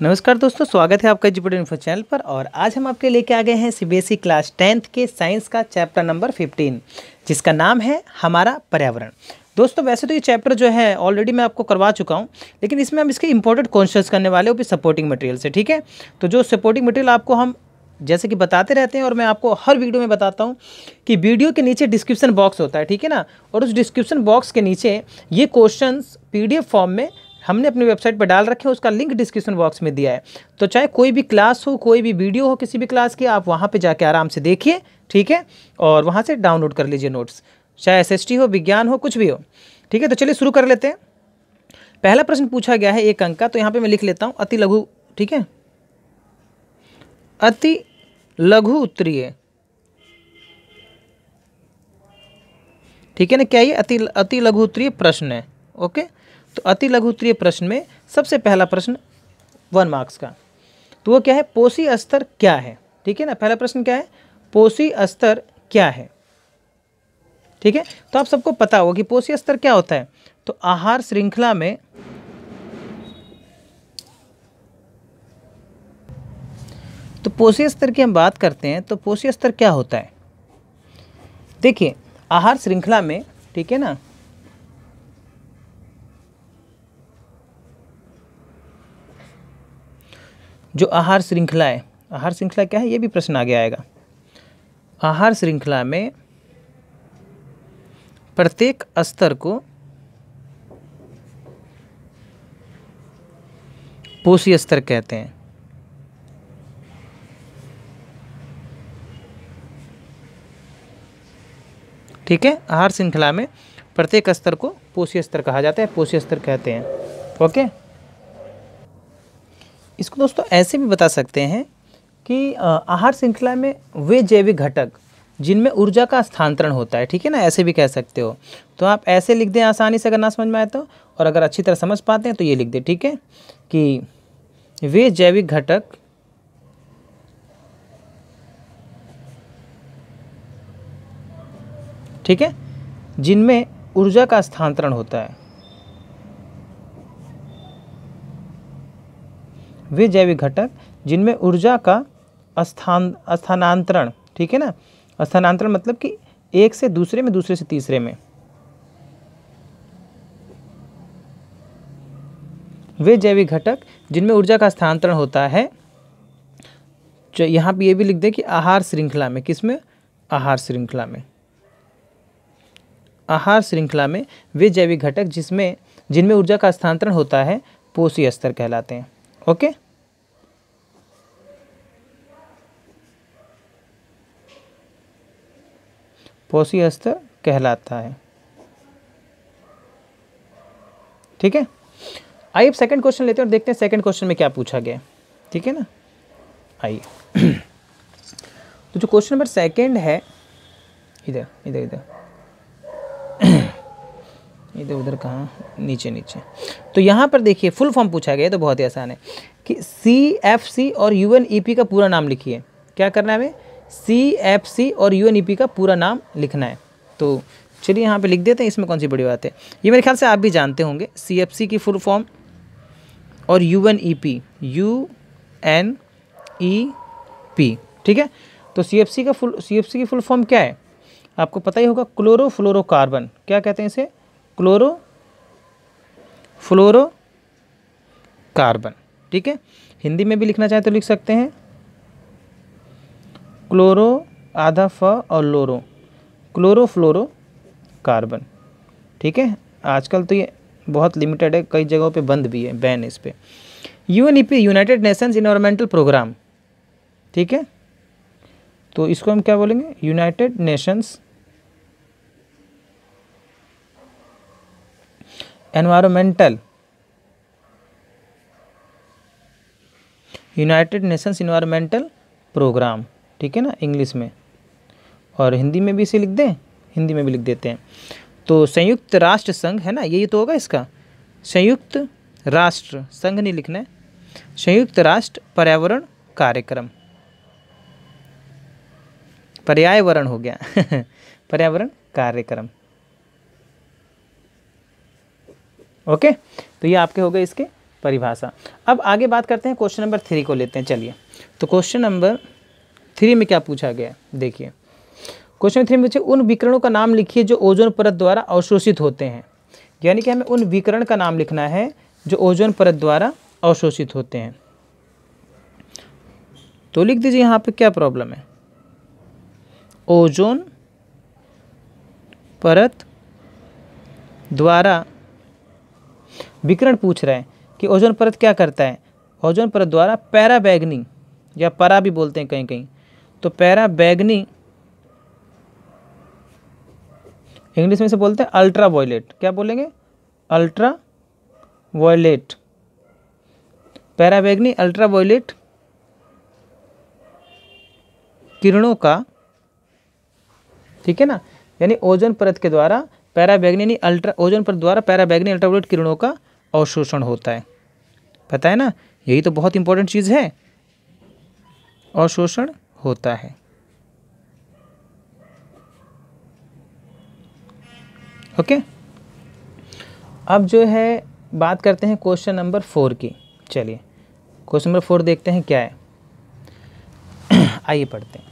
नमस्कार दोस्तों, स्वागत है आपका एजुकेटेड इन्फो चैनल पर और आज हम आपके लेके आ गए हैं सीबीएसई क्लास टेंथ के साइंस का चैप्टर नंबर फिफ्टीन जिसका नाम है हमारा पर्यावरण। दोस्तों, वैसे तो ये चैप्टर जो है ऑलरेडी मैं आपको करवा चुका हूँ, लेकिन इसमें हम इसके इंपॉर्टेंट क्वेश्चन करने वाले हो, भी सपोर्टिंग मटेरियल से, ठीक है? तो जो सपोर्टिंग मटेरियल आपको हम जैसे कि बताते रहते हैं और मैं आपको हर वीडियो में बताता हूँ कि वीडियो के नीचे डिस्क्रिप्शन बॉक्स होता है, ठीक है ना? और उस डिस्क्रिप्शन बॉक्स के नीचे ये क्वेश्चंस पीडीएफ फॉर्म में हमने अपनी वेबसाइट पर डाल रखे हैं, उसका लिंक डिस्क्रिप्शन बॉक्स में दिया है। तो चाहे कोई भी क्लास हो, कोई भी वीडियो हो किसी भी क्लास की, आप वहाँ पर जाके आराम से देखिए, ठीक है? और वहाँ से डाउनलोड कर लीजिए नोट्स, चाहे एसएसटी हो, विज्ञान हो, कुछ भी हो, ठीक है? तो चलिए शुरू कर लेते हैं। पहला प्रश्न पूछा गया है एक अंक का तो यहाँ पर मैं लिख लेता हूँ, अति लघु, ठीक है? अति लघु उत्तरीय, ठीक है ना? क्या ये अति अति लघु उत्तरीय प्रश्न है, ओके? तो अति लघु उत्तरीय प्रश्न में सबसे पहला प्रश्न वन मार्क्स का। तो वो क्या है? पोषी स्तर क्या है? ठीक है ना? पहला प्रश्न क्या है? पोषी स्तर क्या है? ठीक है? तो आप सबको पता होगा कि पोषी स्तर क्या होता है। तो आहार श्रृंखला में तो पोषी स्तर की हम बात करते हैं तो पोषी स्तर क्या होता है? देखिए, आहार श्रृंखला में, ठीक है ना? जो आहार श्रृंखला है, आहार श्रृंखला क्या है? ये भी प्रश्न आगे आएगा। आहार श्रृंखला में प्रत्येक स्तर को पोषी स्तर कहते हैं। ठीक है? आहार श्रृंखला में प्रत्येक स्तर को पोषी स्तर कहा जाता है, पोषी स्तर कहते हैं। ओके? इसको दोस्तों ऐसे भी बता सकते हैं कि आहार श्रृंखला में वे जैविक घटक जिनमें ऊर्जा का स्थानांतरण होता है, ठीक है ना? ऐसे भी कह सकते हो। तो आप ऐसे लिख दें आसानी से, अगर ना समझ में आए तो और अगर अच्छी तरह समझ पाते हैं तो ये लिख दें, ठीक है? कि वे जैविक घटक ठीक है? जिनमें ऊर्जा का स्थानांतरण होता है। वे जैविक घटक, जिनमें ऊर्जा का स्थान, स्थानांतरण, ठीक है ना? स्थानांतरण मतलब कि एक से दूसरे में, दूसरे से तीसरे में। वे जैविक घटक, जिनमें ऊर्जा का स्थानांतरण होता है यहाँ पे ये भी लिख दें कि आहार श्रृंखला में किसमें आहार श्रृंखला में। आहार श्रृंखला में वे जैविक घटक जिसमें, जिनमें ऊर्जा का स्थानांतरण होता है पोषी स्तर कहलाते हैं। ओके पोषी स्तर कहलाता है। ठीक है? आइए सेकंड क्वेश्चन लेते हैं और देखते हैं सेकंड क्वेश्चन में क्या पूछा गया। ठीक है ना? आइए। तो जो क्वेश्चन नंबर सेकंड है, इधर इधर इधर। इधर उधर कहाँ? नीचे नीचे। तो यहाँ पर देखिए फुल फॉर्म पूछा गया तो बहुत ही आसान है, कि सी एफ़ सी और यू एन ई पी का पूरा नाम लिखिए। क्या करना है हमें? सी एफ़ सी और यू एन ई पी का पूरा नाम लिखना है। तो चलिए यहाँ पे लिख देते हैं, इसमें कौन सी बड़ी बात है? ये मेरे ख्याल से आप भी जानते होंगे सी एफ़ सी की फुल फॉर्म और U N E P U N E P ठीक है? तो सी एफ़ सी का फुल सी एफ़ सी की फुल फॉर्म क्या है? आपको पता ही होगा क्लोरो क्लोरोफ्लोरोकार्बन क्या कहते हैं इसे? क्लोरो फ्लोरो कार्बन ठीक है? हिंदी में भी लिखना चाहे तो लिख सकते हैं। क्लोरो आधा फ और लोरो। क्लोरोफ्लोरो कार्बन ठीक है? आजकल तो ये बहुत लिमिटेड है, कई जगहों पे बंद भी है बैन इस पर U N E P United Nations environmental programme ठीक है? तो इसको हम क्या बोलेंगे? United Nations environmental United Nations environmental programme ठीक है ना इंग्लिश में। और हिंदी में भी इसे लिख दें, हिंदी में भी लिख देते हैं। तो संयुक्त राष्ट्र संघ, है ना यही तो होगा इसका। संयुक्त राष्ट्र संघ नहीं लिखना है। संयुक्त राष्ट्र पर्यावरण कार्यक्रम। पर्यावरण हो गया। पर्यावरण कार्यक्रम। ओके? तो ये आपके हो गए इसके परिभाषा। अब आगे बात करते हैं क्वेश्चन नंबर थ्री को लेते हैं, चलिए। तो क्वेश्चन नंबर थ्री में क्या पूछा गया है? देखिए। क्वेश्चन थ्री में पूछे, उन विकरणों का नाम लिखिए जो ओजोन परत द्वारा अवशोषित होते हैं। यानी कि हमें उन विकरण का नाम लिखना है जो ओजोन परत द्वारा अवशोषित होते हैं। तो लिख दीजिए यहाँ पे क्या प्रॉब्लम है? ओजोन परत द्वारा विकरण पूछ रहे हैं कि ओजोन परत क्या करता है? ओजोन परत द्वारा पैराबैगनी या परा भी बोलते हैं कहीं कहीं तो पैराबैगनी इंग्लिश में से बोलते हैं अल्ट्रा वायलेट। क्या बोलेंगे? Ultra violet. पैराबैगनी अल्ट्रा वायलेट किरणों का, ठीक है ना? यानी ओजोन परत के द्वारा पैराबैगनी अल्ट्रा, ओजोन परत द्वारा पैराबैगनी अल्ट्रावायलेट किरणों का अवशोषण होता है। पता है ना? यही तो बहुत इंपॉर्टेंट चीज़ है। अवशोषण होता है। ओके अब जो है, बात करते हैं क्वेश्चन नंबर फोर की। चलिए क्वेश्चन नंबर फोर देखते हैं क्या है। आइए पढ़ते हैं।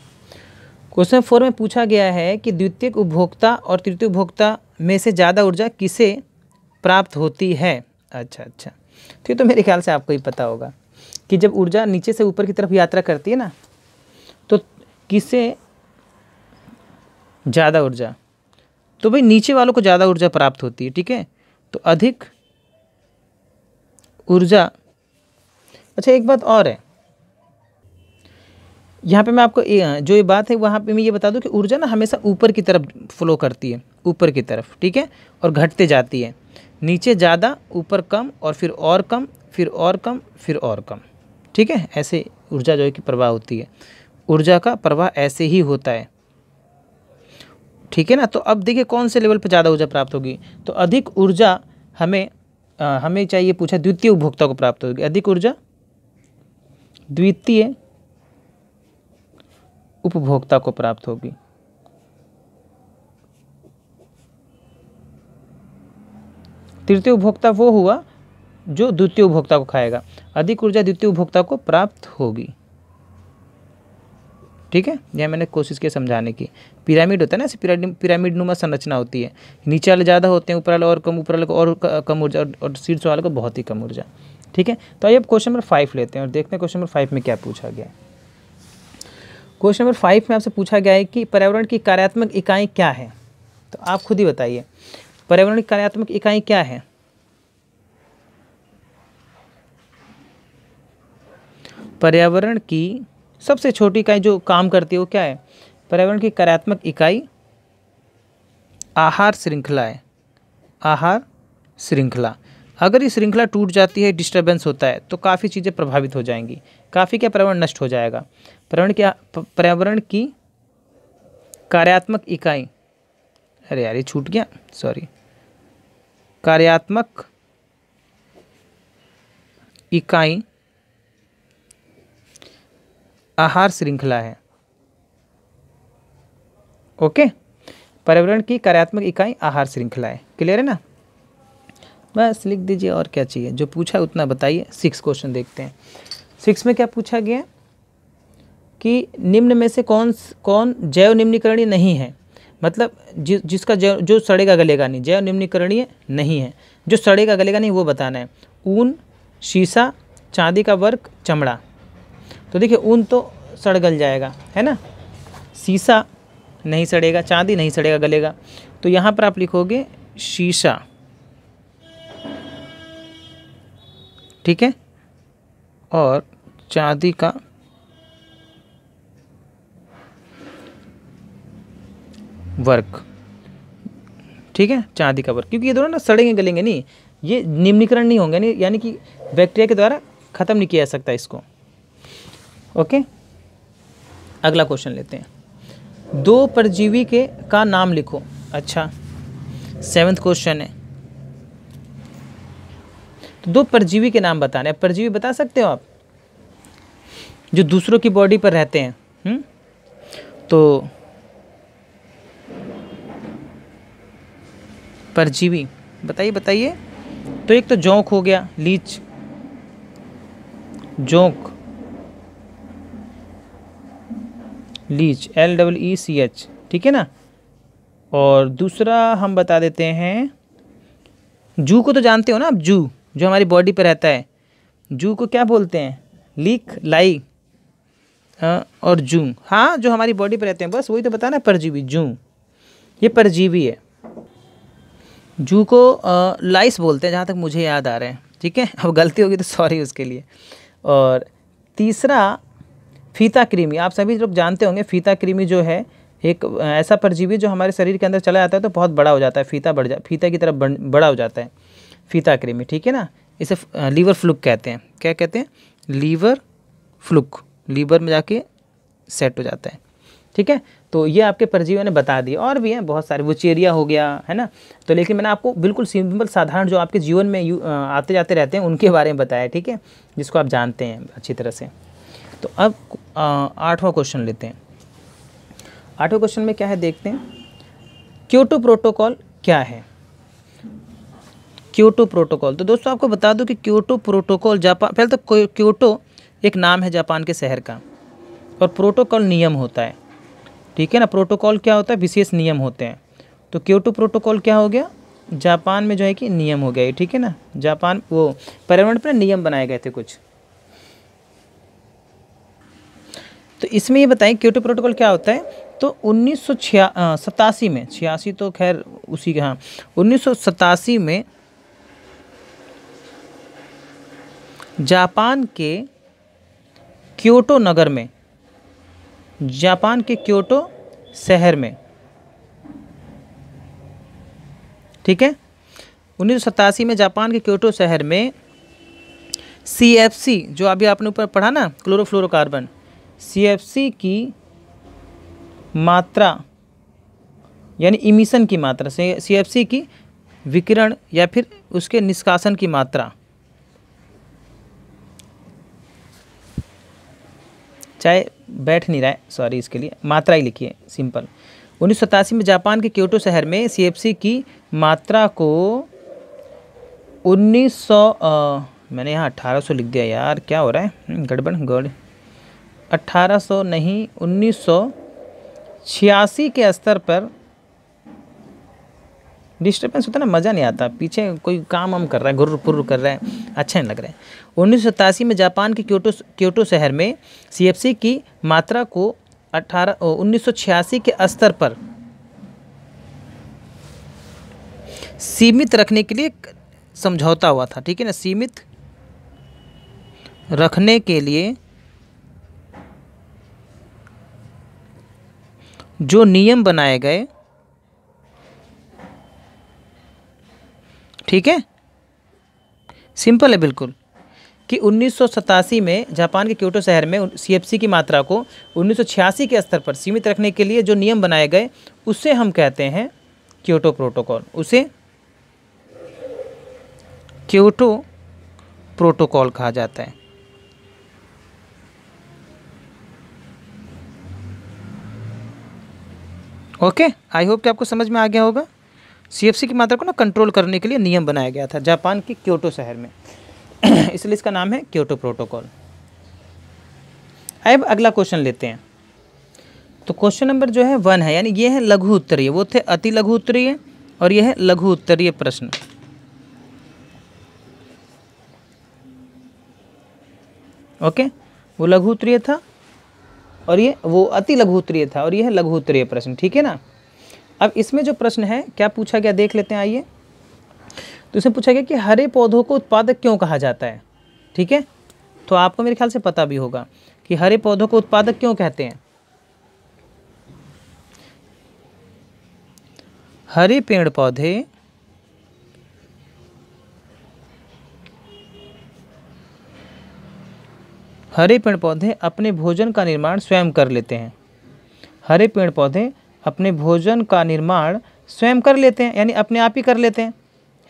क्वेश्चन फोर में पूछा गया है कि द्वितीय उपभोक्ता और तृतीय उपभोक्ता में से ज़्यादा ऊर्जा किसे प्राप्त होती है? अच्छा अच्छा। तो ये तो मेरे ख्याल से आपको ही पता होगा कि जब ऊर्जा नीचे से ऊपर की तरफ़ यात्रा करती है ना तो किसे ज़्यादा ऊर्जा। तो भाई नीचे वालों को ज़्यादा ऊर्जा प्राप्त होती है, ठीक है? तो अधिक ऊर्जा। अच्छा एक बात और है। यहाँ पे मैं आपको जो ये बात है, वहाँ पे मैं ये बता दूँ कि ऊर्जा ना हमेशा ऊपर की तरफ़ फ्लो करती है, ऊपर की तरफ़, ठीक है? और घटते जाती है। नीचे ज़्यादा ऊपर कम और फिर और कम फिर और कम फिर और कम। ठीक है? ऐसे ऊर्जा जो है कि प्रवाह होती है। ऊर्जा का प्रवाह ऐसे ही होता है। ठीक है ना? तो अब देखिए कौन से लेवल पर ज़्यादा ऊर्जा प्राप्त होगी? तो अधिक ऊर्जा हमें आ, हमें चाहिए पूछा द्वितीय उपभोक्ता को प्राप्त होगी। अधिक ऊर्जा? द्वितीय उपभोक्ता को प्राप्त होगी। तृतीय उपभोक्ता वो हुआ जो द्वितीय उपभोक्ता को खाएगा। अधिक ऊर्जा द्वितीय उपभोक्ता को प्राप्त होगी। ठीक है? यह मैंने कोशिश की समझाने की। पिरामिड होता है ना ऐसे पिरामिड नुमा संरचना होती है। नीचे वाले ज़्यादा होते हैं, ऊपर वाले और कम, ऊपर वाले को और कम ऊर्जा और शीर्ष वाले को बहुत ही कम ऊर्जा। ठीक है? तो आइए अब क्वेश्चन नंबर फाइव लेते हैं और देखते हैं क्वेश्चन नंबर फाइव में क्या पूछा गया क्वेश्चन नंबर फाइव में आपसे पूछा गया है कि पर्यावरण की कार्यात्मक इकाई क्या है? तो आप खुद ही बताइए। पर्यावरण की कार्यात्मक इकाई क्या है? पर्यावरण की सबसे छोटी इकाई जो काम करती है वो क्या है? पर्यावरण की कार्यात्मक इकाई आहार श्रृंखला है। आहार श्रृंखला। अगर ये श्रृंखला टूट जाती है डिस्टर्बेंस होता है तो काफ़ी चीज़ें प्रभावित हो जाएँगी। काफ़ी क्या पर्यावरण नष्ट हो जाएगा? पर्यावरण क्या पर्यावरण की कार्यात्मक इकाई। अरे यार, ये छूट गया? सॉरी कार्यात्मक इकाई आहार श्रृंखला है। ओके पर्यावरण की कार्यात्मक इकाई आहार श्रृंखला है। क्लियर है ना? बस लिख दीजिए और क्या चाहिए? जो पूछा है उतना बताइए। सिक्स क्वेश्चन देखते हैं। सिक्स में क्या पूछा गया कि निम्न में से कौन कौन जैव निम्नीकरणीय नहीं है? मतलब जि, जिसका जैव जो सड़ेगा गलेगा नहीं जैव निम्नीकरणीय नहीं है। जो सड़ेगा गलेगा नहीं वो बताना है। ऊन शीशा चांदी का वर्क चमड़ा। तो देखिए ऊन तो सड़ गल जाएगा है ना? शीशा नहीं सड़ेगा चांदी नहीं सड़ेगा गलेगा। तो यहाँ पर आप लिखोगे शीशा। ठीक है? और चांदी का वर्क ठीक है? चांदी का वर्क क्योंकि ये दोनों ना सड़ेंगे, गलेंगे नहीं. ये निम्नीकरण नहीं होंगे, नहीं, यानी कि बैक्टीरिया के द्वारा ख़त्म नहीं किया जा सकता इसको. ओके अगला क्वेश्चन लेते हैं. दो परजीवी के, का नाम लिखो. अच्छा. सेवन्थ क्वेश्चन है. तो दो परजीवी के नाम बताने परजीवी बता सकते हो आप? जो दूसरों की बॉडी पर रहते हैं हुँ? हम्म? तो परजीवी। बताइए बताइए। तो एक तो जोंक हो गया लीच। जोंक। Leech L double E C H ठीक है ना? और दूसरा हम बता देते हैं जू को तो जानते हो ना आप जू जो हमारी बॉडी पर रहता है। जू को क्या बोलते हैं? लीक लाई हाँ, और जू। हाँ जो हमारी बॉडी पर रहते हैं बस वही तो बताना परजीवी जू। ये परजीवी है। जू को लाइस बोलते हैं, जहाँ तक मुझे याद आ रहे हैं, ठीक है? अब गलती होगी तो सॉरी उसके लिए। और तीसरा, फीता क्रीमी। आप सभी लोग जानते होंगे, फीता क्रीमी जो है, एक ऐसा परजीवी जो हमारे शरीर के अंदर चला जाता है तो बहुत बड़ा हो जाता है, फीता बढ़ जा, फीता की तरफ़ बड़ा हो जाता है, फीता क्रीमी, ठीक है ना? इसे लीवर फ्लुक कहते हैं। क्या कहते हैं? Liver fluke. लीवर में जाके सेट हो जाता है, ठीक है? तो ये आपके परजीवी ने बता दिए। और भी हैं, बहुत सारे। वुचेरिया हो गया, है ना? तो लेकिन मैंने आपको बिल्कुल सिंपल, साधारण जो आपके जीवन में आते जाते रहते हैं, उनके बारे में बताया, ठीक है? जिसको आप जानते हैं अच्छी तरह से। तो अब आठवां क्वेश्चन लेते हैं। आठवें क्वेश्चन में क्या है, देखते हैं। क्योटो प्रोटोकॉल क्या है? क्योटो प्रोटोकॉल तो दोस्तों, आपको बता दूँ कि क्योटो प्रोटोकॉल जापान पहले तो क्योटो एक नाम है जापान के शहर का। और प्रोटोकॉल नियम होता है। ठीक है ना? प्रोटोकॉल क्या होता है? विशेष नियम होते हैं। तो क्योटो प्रोटोकॉल क्या हो गया? जापान में जो है कि नियम हो गया ठीक है ना? जापान वो पर्यावरण पर नियम बनाए गए थे कुछ। तो इसमें ये बताएँ, क्योटो प्रोटोकॉल क्या होता है? तो उन्नीस सतासी में, छियासी तो खैर उसी के हाँ उन्नीस सौ सतासी में जापान के क्योटो नगर में जापान के क्योटो शहर में। ठीक है? उन्नीस सौ सतासी में जापान के क्योटो शहर में सीएफसी जो अभी आपने ऊपर पढ़ा ना, क्लोरोफ्लोरोकार्बन सीएफसी की मात्रा, यानी इमिशन की मात्रा से की विकिरण या फिर उसके निष्कासन की मात्रा। चाहे बैठ नहीं रहा है सॉरी इसके लिए मात्रा ही लिखिए सिंपल उन्नीस सौ सतासी में जापान के क्योटो शहर में सीएफसी की मात्रा को 1900 मैंने यहाँ 1800 लिख दिया यार क्या हो रहा है? हम्म, गड़बड़ गड़. 1800 नहीं उन्नीस छियासी के स्तर पर डिस्टर्बेंस होता है ना मज़ा नहीं आता पीछे कोई काम वाम कर रहा है गुर्र पुर्र कर रहा है अच्छा नहीं लग रहा है. उन्नीस सौ सतासी में जापान के क्योटो क्योटो शहर में सीएफसी की मात्रा को अठारह उन्नीस के स्तर पर सीमित रखने के लिए समझौता हुआ था, ठीक है ना? सीमित रखने के लिए जो नियम बनाए गए, ठीक है? सिंपल है, बिल्कुल। कि उन्नीस सौ सतासी में जापान के क्योटो शहर में सीएफसी की मात्रा को उन्नीस सौ छियासी के स्तर पर सीमित रखने के लिए जो नियम बनाए गए, उसे हम कहते हैं क्योटो प्रोटोकॉल। उसे क्योटो प्रोटोकॉल कहा जाता है। ओके, आई होप कि आपको समझ में आ गया होगा। सीएफसी की मात्रा को ना कंट्रोल करने के लिए नियम बनाया गया था जापान के क्योटो शहर में। इसलिए इसका नाम है क्योटो प्रोटोकॉल अब अगला क्वेश्चन लेते हैं. तो क्वेश्चन नंबर जो है वन है. यानी ये है लघु उत्तरीय. वो थे अति लघु उत्तरीय और यह है लघु उत्तरीय प्रश्न. ओके वो लघु उत्तरीय था और ये, वो अति लघु उत्तरीय था और यह लघु उत्तरीय प्रश्न. ठीक है ना? अब इसमें जो प्रश्न है, क्या पूछा गया? देख लेते हैं, आइए. तो इसमें पूछा गया कि हरे पौधों को उत्पादक क्यों कहा जाता है? ठीक है? तो आपको मेरे ख्याल से पता भी होगा कि हरे पौधों को उत्पादक क्यों कहते हैं? हरे पेड़ पौधे हरे पेड़ पौधे अपने भोजन का निर्माण स्वयं कर लेते हैं। हरे पेड़ पौधे अपने भोजन का निर्माण स्वयं कर लेते हैं, यानी अपने आप ही कर लेते हैं।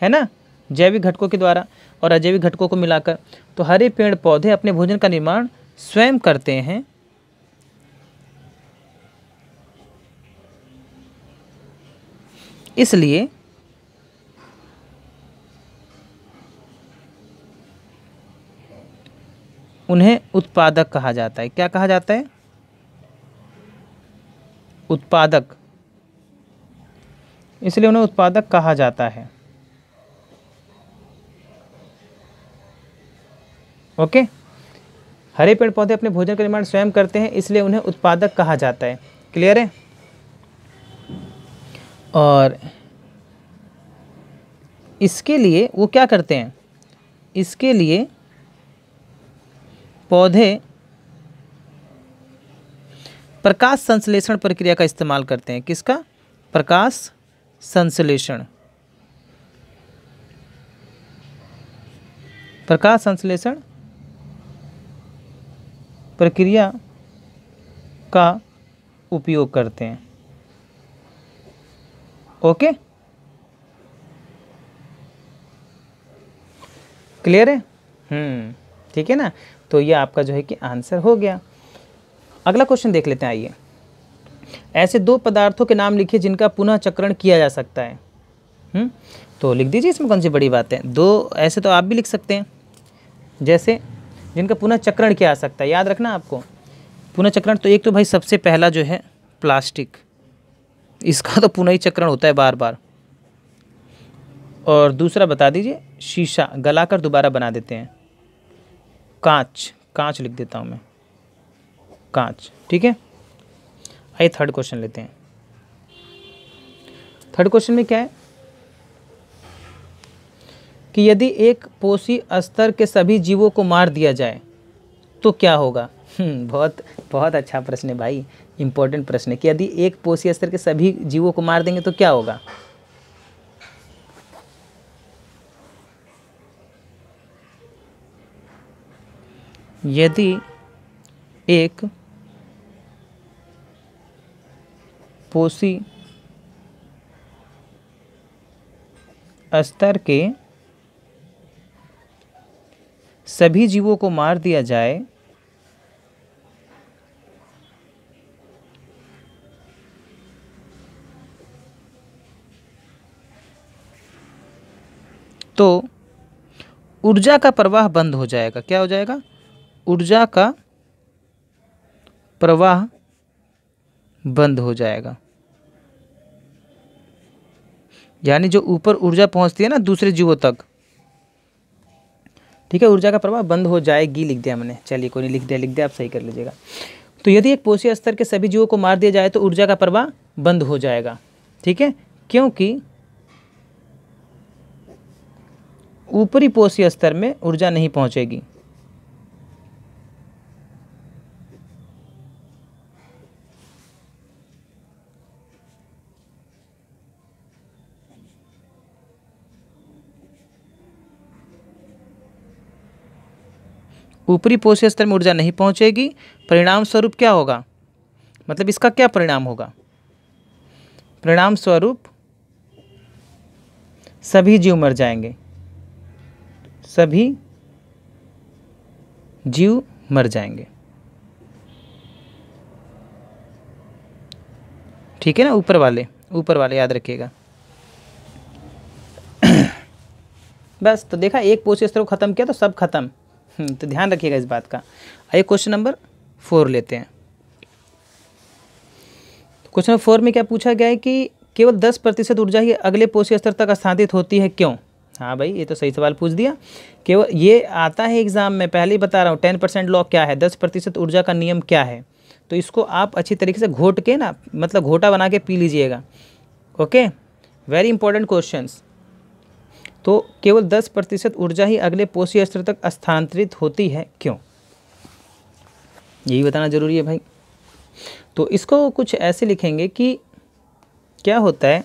है ना? जैविक घटकों के द्वारा और अजैविक घटकों को मिलाकर। तो हरे पेड़ पौधे अपने भोजन का निर्माण स्वयं करते हैं। इसलिए उन्हें उत्पादक कहा जाता है। क्या कहा जाता है? उत्पादक। इसलिए उन्हें उत्पादक कहा जाता है। ओके? हरे पेड़ पौधे अपने भोजन का निर्माण स्वयं करते हैं, इसलिए उन्हें उत्पादक कहा जाता है। क्लियर है? और इसके लिए वो क्या करते हैं? इसके लिए पौधे प्रकाश संश्लेषण प्रक्रिया का इस्तेमाल करते हैं। किसका? प्रकाश संश्लेषण। प्रकाश संश्लेषण प्रक्रिया का उपयोग करते हैं। ओके? क्लियर है? हम्म। ठीक है ना? तो ये आपका जो है कि आंसर हो गया। अगला क्वेश्चन देख लेते हैं आइए। ऐसे दो पदार्थों के नाम लिखिए जिनका पुनः चक्रण किया जा सकता है। हम्म? तो लिख दीजिए इसमें कौन सी बड़ी बात है? दो ऐसे तो आप भी लिख सकते हैं। जैसे जिनका पुनः चक्रण किया जा सकता है। याद रखना आपको, पुनः चक्रण तो एक तो भाई सबसे पहला जो है प्लास्टिक। इसका तो पुनः चक्रण होता है बार बार और दूसरा बता दीजिए, शीशा, गलाकर दोबारा बना देते हैं। कांच कांच लिख देता हूँ मैं। कांच, ठीक है? आइए थर्ड क्वेश्चन लेते हैं। थर्ड क्वेश्चन में क्या है? कि यदि एक पोषी स्तर के सभी जीवों को मार दिया जाए तो क्या होगा? हम्म, बहुत बहुत अच्छा प्रश्न है भाई इंपॉर्टेंट प्रश्न है कि यदि एक पोषी स्तर के सभी जीवों को मार देंगे तो क्या होगा? यदि एक पोषी स्तर के सभी जीवों को मार दिया जाए तो ऊर्जा का प्रवाह बंद हो जाएगा। क्या हो जाएगा? ऊर्जा का प्रवाह बंद हो जाएगा। यानी जो ऊपर ऊर्जा पहुँचती है ना दूसरे जीवों तक ठीक है, ऊर्जा का प्रवाह बंद हो जाएगी, लिख दिया मैंने चलिए, कोई नहीं, लिख दिया लिख दिया, आप सही कर लीजिएगा। तो यदि एक पोषी स्तर के सभी जीवों को मार दिया जाए तो ऊर्जा का प्रवाह बंद हो जाएगा। ठीक है? क्योंकि ऊपरी पोषी स्तर में ऊर्जा नहीं पहुंचेगी। ऊपरी पोषी स्तर में ऊर्जा नहीं पहुंचेगी परिणाम स्वरूप क्या होगा? मतलब इसका क्या परिणाम होगा? परिणाम स्वरूप सभी जीव मर जाएँगे। सभी जीव मर जाएँगे। ठीक है ना? ऊपर वाले ऊपर वाले याद रखिएगा। बस तो देखा एक पोषी स्तर को ख़त्म किया तो सब खत्म। तो ध्यान रखिएगा इस बात का। आइए क्वेश्चन नंबर फोर लेते हैं। क्वेश्चन नंबर फोर में क्या पूछा गया है कि केवल दस प्रतिशत ऊर्जा ही अगले पोषी स्तर तक स्थानांतरित होती है क्यों? हाँ भाई, ये तो सही सवाल पूछ दिया। केवल ये आता है एग्ज़ाम में, पहले ही बता रहा हूँ टेन परसेंट लॉ क्या है? दस प्रतिशत ऊर्जा का नियम क्या है? तो इसको आप अच्छी तरीके से घोट के ना मतलब घोटा बना के पी लीजिएगा। ओके वेरी इंपॉर्टेंट क्वेश्चंस तो केवल दस प्रतिशत ऊर्जा ही अगले पोषी स्तर तक स्थानांतरित होती है। क्यों? यही बताना ज़रूरी है भाई। तो इसको कुछ ऐसे लिखेंगे कि क्या होता है?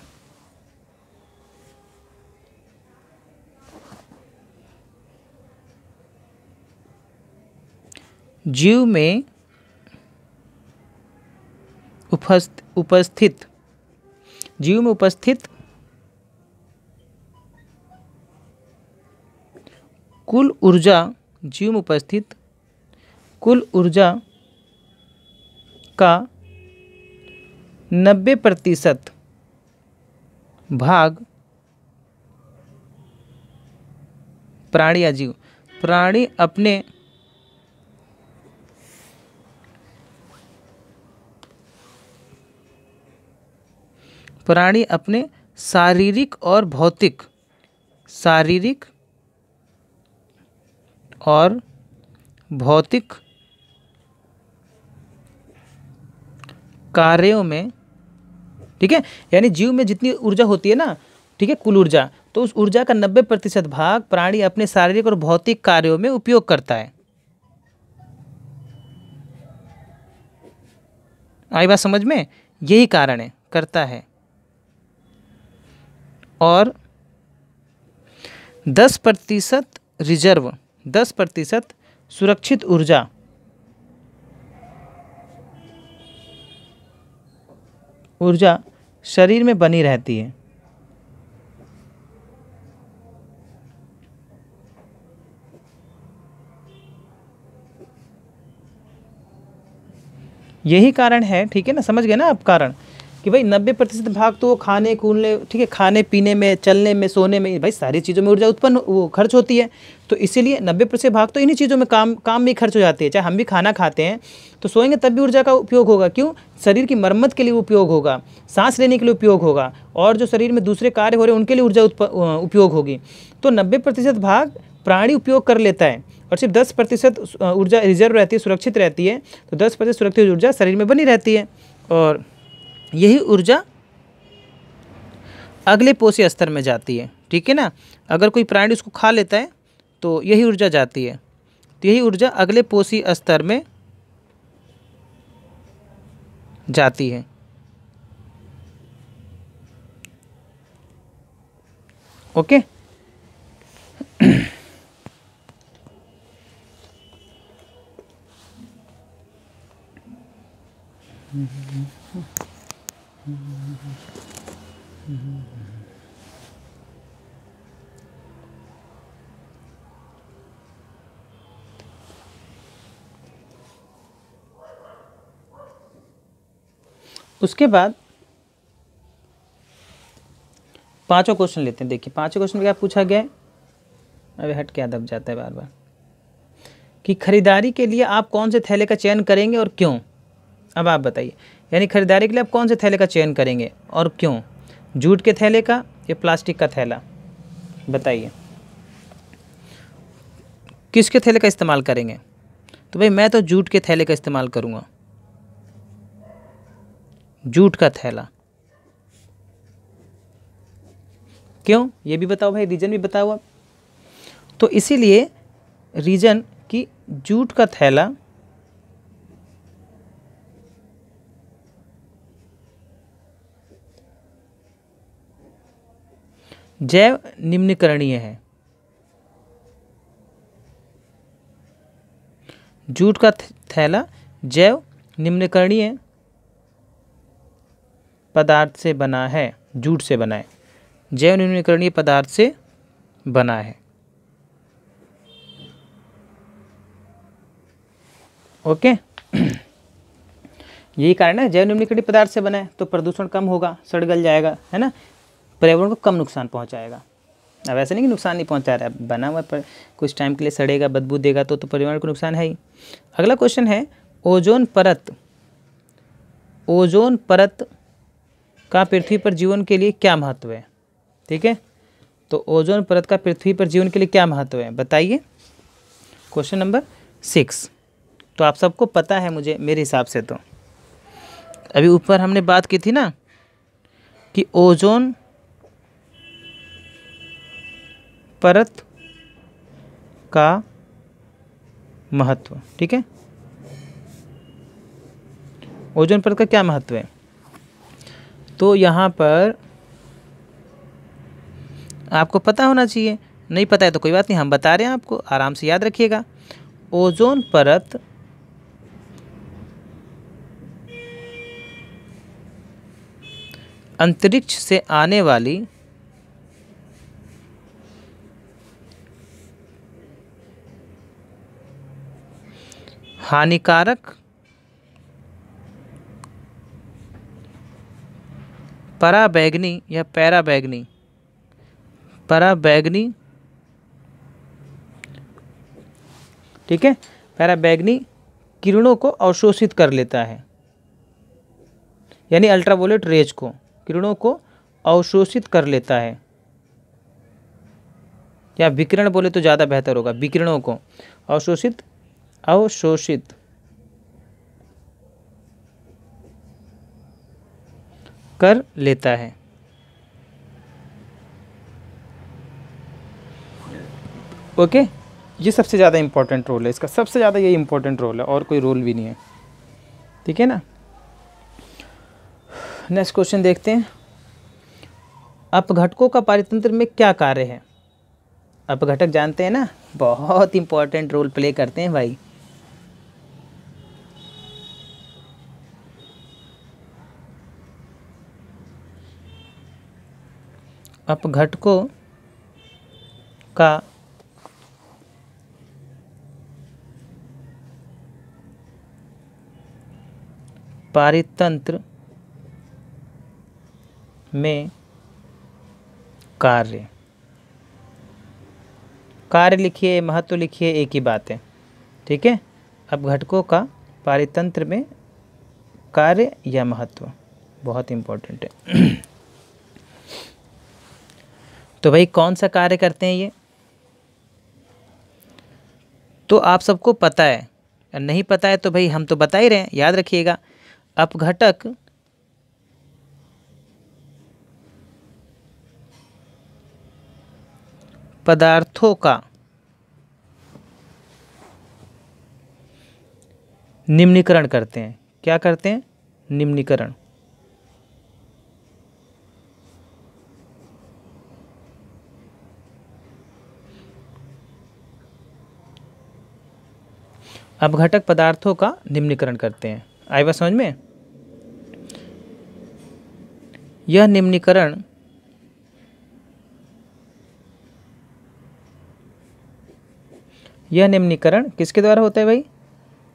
जीव में उपस्थित, जीव में उपस्थित कुल ऊर्जा जीव में उपस्थित, कुल ऊर्जा का नब्बे प्रतिशत भाग प्राणी या जीव। प्राणी अपने प्राणी अपने शारीरिक और भौतिक, शारीरिक और भौतिक कार्यों में, ठीक है? यानी जीव में जितनी ऊर्जा होती है ना, ठीक है, कुल ऊर्जा तो उस ऊर्जा का नब्बे प्रतिशत भाग प्राणी अपने शारीरिक और भौतिक कार्यों में उपयोग करता है। आई बात समझ में? यही कारण है, करता है। और दस प्रतिशत रिज़र्व दस प्रतिशत सुरक्षित ऊर्जा। ऊर्जा शरीर में बनी रहती है। यही कारण है, ठीक है ना? समझ गए ना आप कारण? कि भाई नब्बे प्रतिशत भाग तो वो खाने, कूलने, ठीक है, खाने, पीने में, चलने में, सोने में, भाई सारी चीज़ों में ऊर्जा उत्पन्न वो खर्च होती है। तो इसीलिए नब्बे प्रतिशत भाग तो इन्हीं चीज़ों में काम काम में खर्च हो जाती है। चाहे हम भी खाना खाते हैं तो सोएँगे तब भी ऊर्जा का उपयोग होगा। क्यों? शरीर की मरम्मत के लिए उपयोग होगा, सांस लेने के लिए उपयोग होगा, और जो शरीर में दूसरे कार्य हो रहे हैं, उनके लिए ऊर्जा उपयोग होगी। तो नब्बे प्रतिशत भाग प्राणी उपयोग कर लेता है, और सिर्फ़ दस प्रतिशत ऊर्जा रिज़र्व रहती है, सुरक्षित रहती है तो दस प्रतिशत सुरक्षित ऊर्जा शरीर में बनी रहती है, और यही ऊर्जा अगले पोषी स्तर में जाती है, ठीक है ना? अगर कोई प्राणी उसको खा लेता है तो यही ऊर्जा जाती है। तो यही ऊर्जा अगले पोषी स्तर में जाती है। ओके? उसके बाद पाँचों क्वेश्चन लेते हैं। देखिए, पाँचों क्वेश्चन में क्या पूछा गया है? अभी हट क्या दब जाता है बार बार कि खरीदारी के लिए आप कौन से थैले का चयन करेंगे और क्यों? अब आप बताइए। यानी खरीदारी के लिए आप कौन से थैले का चयन करेंगे और क्यों? जूट के थैले का या प्लास्टिक का थैला? बताइए। किसके थैले का इस्तेमाल करेंगे? तो भाई मैं तो जूट के थैले का इस्तेमाल करूँगा। जूट का थैला। क्यों? ये भी बताओ भाई, रीजन भी बताओ आप। तो इसीलिए रीजन कि जूट का थैला जैव निम्नकरणीय है। जूट का थैला जैव निम्नकरणीय पदार्थ से बना है, जूट से बना है। जैव निम्नकरणीय पदार्थ से बना है। ओके? यही कारण है, जैव निम्नीकरणीय पदार्थ से बना है तो प्रदूषण कम होगा, सड़ गल जाएगा, है ना? पर्यावरण को कम नुकसान पहुंचाएगा। अब ऐसा नहीं कि नुकसान नहीं पहुँचा रहा है बना हुआ पर कुछ टाइम के लिए सड़ेगा, बदबू देगा तो तो पर्यावरण को नुकसान है ही। अगला क्वेश्चन है, ओजोन परत ओजोन परत का पृथ्वी पर जीवन के लिए क्या महत्व है? ठीक है? तो ओजोन परत का पृथ्वी पर जीवन के लिए क्या महत्व है? बताइए। क्वेश्चन नंबर सिक्स तो आप सबको पता है मुझे, मेरे हिसाब से तो। अभी ऊपर हमने बात की थी ना कि ओजोन परत का महत्व, ठीक है? ओजोन परत का क्या महत्व है? तो यहाँ पर आपको पता होना चाहिए। नहीं पता है तो कोई बात नहीं, हम बता रहे हैं आपको, आराम से याद रखिएगा। ओजोन परत अंतरिक्ष से आने वाली हानिकारक पराबैगनी या पैराबैगनी। पराबैगनी। ठीक है? पैराबैगनी किरणों को अवशोषित कर लेता है। यानी अल्ट्रावोलेट रेज को, किरणों को अवशोषित कर लेता है। या विकिरण बोले तो ज़्यादा बेहतर होगा, विकिरणों को अवशोषित अवशोषित। कर लेता है। ओके? ये सबसे ज़्यादा इम्पोर्टेंट रोल है। इसका सबसे ज़्यादा ये इम्पोर्टेंट रोल है, और कोई रोल भी नहीं है। ठीक है ना? नेक्स्ट क्वेश्चन देखते हैं। अपघटकों का पारितंत्र में क्या कार्य है? अपघटक जानते हैं ना? बहुत इंपॉर्टेंट रोल प्ले करते हैं भाई। अपघटकों का पारितंत्र में कार्य। कार्य लिखिए, महत्व लिखिए, एक ही बात है ठीक है? अब घटकों का पारितंत्र में कार्य या महत्व, बहुत इम्पोर्टेंट है। तो भाई कौन सा कार्य करते हैं ये? तो आप सबको पता है नहीं पता है तो भाई हम तो बता ही रहे हैं, याद रखिएगा। अपघटक पदार्थों का निम्नीकरण करते हैं। क्या करते हैं? निम्नीकरण। अपघटक पदार्थों का निम्नीकरण करते हैं। आई बात समझ में? यह निम्नीकरण यह निम्नीकरण किसके द्वारा होता है भाई?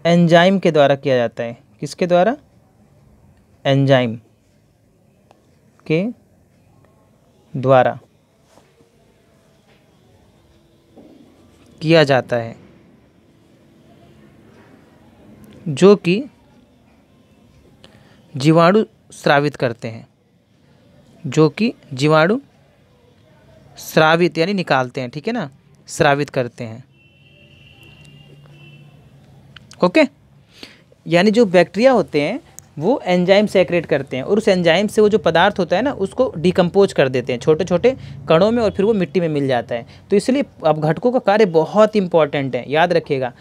एंजाइम के द्वारा किया जाता है। किसके द्वारा? एंजाइम के द्वारा किया जाता है। जो कि जीवाणु स्रावित करते हैं, जो कि जीवाणु स्रावित यानी निकालते हैं, ठीक है ना? स्रावित करते हैं। ओके? यानी जो बैक्टीरिया होते हैं, वो एंजाइम सेक्रेट करते हैं और उस एंजाइम से वो जो पदार्थ होता है ना, उसको डिकम्पोज कर देते हैं छोटे छोटे कणों में और फिर वो मिट्टी में मिल जाता है। तो इसलिए अब घटकों का कार्य बहुत इंपॉर्टेंट है, याद रखिएगा।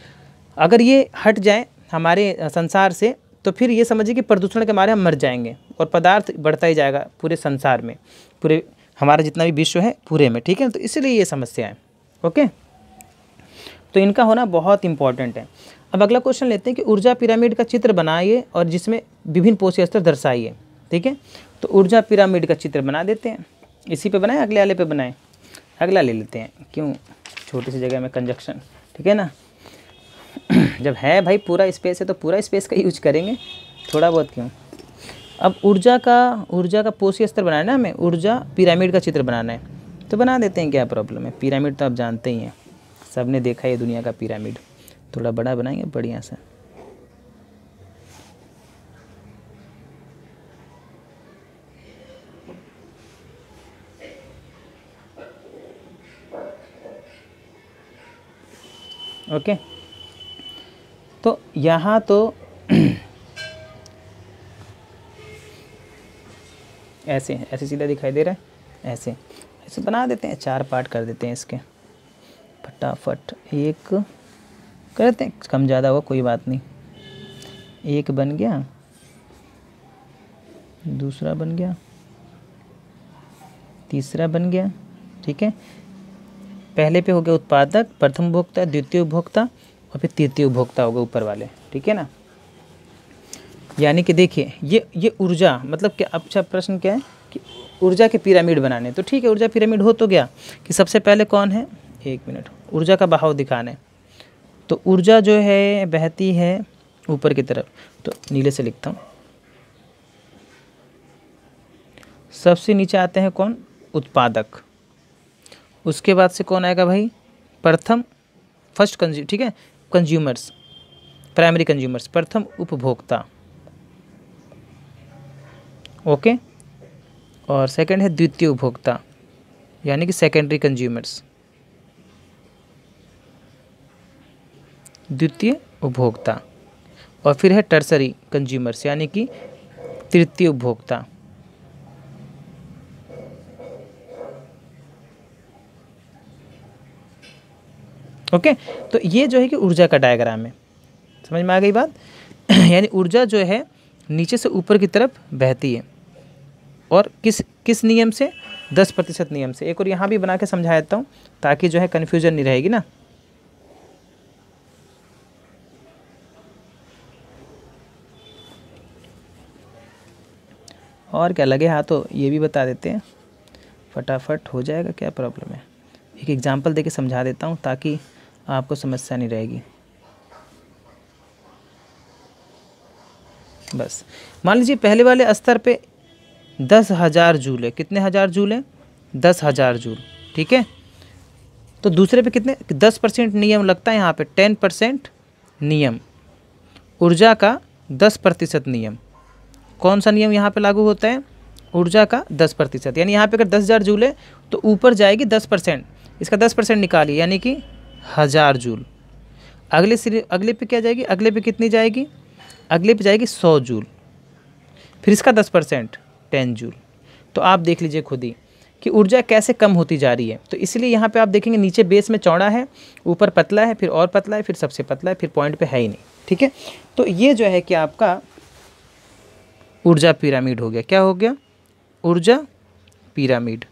अगर ये हट जाए हमारे संसार से तो फिर ये समझिए कि प्रदूषण के मारे हम मर जाएँगे और पदार्थ बढ़ता ही जाएगा पूरे संसार में, पूरे हमारा जितना भी विश्व है पूरे में, ठीक है? तो इसलिए ये समस्या है, ओके? तो इनका होना बहुत इंपॉर्टेंट है। अब अगला क्वेश्चन लेते हैं कि ऊर्जा पिरामिड का चित्र बनाइए और जिसमें विभिन्न पोषी स्तर दर्शाइए, ठीक है? तो ऊर्जा पिरामिड का चित्र बना देते हैं। इसी पे बनाए, अगले वाले पे बनाए। अगला ले लेते हैं। क्यों? छोटी सी जगह में कंजक्शन ठीक है ना? जब है भाई पूरा स्पेस है तो पूरा स्पेस का यूज़ करेंगे। थोड़ा बहुत क्यों? अब ऊर्जा का ऊर्जा का पोषी स्तर बनाना है हमें, ऊर्जा पिरामिड का चित्र बनाना है। तो बना देते हैं क्या प्रॉब्लम है? पिरामिड तो आप जानते ही हैं। सबने देखा है दुनिया का पिरामिड थोड़ा बड़ा बनाएँगे, बढ़िया से। ओके तो यहाँ तो ऐसे ऐसे सीधा दिखाई दे रहा है, ऐसे ऐसे बना देते हैं, चार पार्ट कर देते हैं इसके। फटाफट, एक करते हैं, कम ज़्यादा हुआ, कोई बात नहीं। एक बन गया, दूसरा बन गया, तीसरा बन गया, ठीक है। पहले पे हो गया उत्पादक, प्रथम उपभोक्ता द्वितीय उपभोक्ता और फिर तृतीय उपभोक्ता हो गया ऊपर वाले, ठीक है ना? यानी कि देखिए, ये ये ऊर्जा मतलब क्या अच्छा प्रश्न क्या है कि ऊर्जा के पिरामिड बनाने तो ठीक है, ऊर्जा पिरामिड हो तो गया कि सबसे पहले कौन है? एक मिनट, ऊर्जा का बहाव दिखाने तो ऊर्जा जो है, बहती है ऊपर की तरफ़ तो नीले से लिखता हूँ। सबसे नीचे आते हैं कौन? उत्पादक। उसके बाद से कौन आएगा भाई? प्रथम फ़र्स्ट कंज्यू ठीक है? कंज्यूमर्स प्राइमरी कंज्यूमर्स प्रथम उपभोक्ता ओके और सेकंड है द्वितीय उपभोक्ता, यानी कि सेकेंडरी कंज्यूमर्स द्वितीय उपभोक्ता और फिर है टर्सरी कंज्यूमर्स यानी कि तृतीय उपभोक्ता. ओके? तो ये जो है कि ऊर्जा का डायग्राम है। समझ में आ गई बात? यानी ऊर्जा जो है, नीचे से ऊपर की तरफ़ बहती है। और किस किस नियम से? दस प्रतिशत नियम से। एक और यहाँ भी बना के समझा देता हूँ, ताकि जो है कन्फ्यूज़न नहीं रहेगी ना। और क्या, लगे हाँ तो ये भी बता देते हैं। फटाफट हो जाएगा, क्या प्रॉब्लम है? एक एग्जांपल देके समझा देता हूँ, ताकि आपको समस्या नहीं रहेगी। बस। मान लीजिए पहले वाले स्तर पे दस हज़ार जूल है। कितने हज़ार जूल है? दस हज़ार जूल। ठीक है? तो दूसरे पे कितने? दस परसेंट नियम लगता है यहाँ पे। टेन परसेंट नियम। ऊर्जा का दस प्रतिशत नियम। कौन सा नियम यहाँ पे लागू होता है? ऊर्जा का दस प्रतिशत। यानी यहाँ पे अगर दस हज़ार जूल है तो ऊपर जाएगी दस परसेंट। इसका दस परसेंट निकालिए। यानी कि हज़ार जूल। अगले सिरे, अगले पे क्या जाएगी? अगले पे कितनी जाएगी? अगले पे जाएगी सौ जूल। फिर इसका दस परसेंट, टेन जूल। तो आप देख लीजिए खुद ही कि ऊर्जा कैसे कम होती जा रही है। तो इसलिए यहाँ पे आप देखेंगे नीचे बेस में चौड़ा है, ऊपर पतला है, फिर और पतला है, फिर सबसे पतला है, फिर पॉइंट पे है ही नहीं। ठीक है? तो ये जो है कि आपका ऊर्जा पिरामिड हो गया। क्या हो गया? ऊर्जा पिरामिड।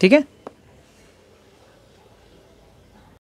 ठीक है?